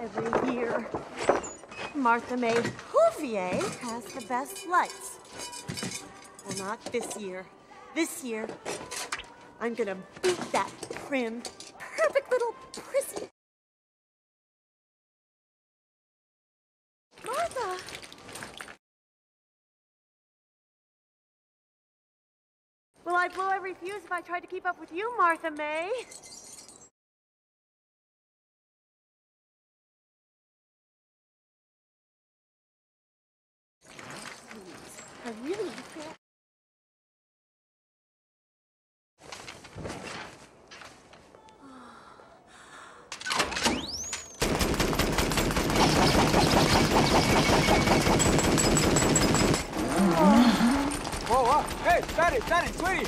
every year. Martha May Whovier has the best lights. Well, not this year. This year, I'm gonna beat that prim, perfect little prissy. Martha! Will I blow every fuse if I tried to keep up with you, Martha May? I really feel. Whoa, whoa. Hey, Betty, Betty, sweetie.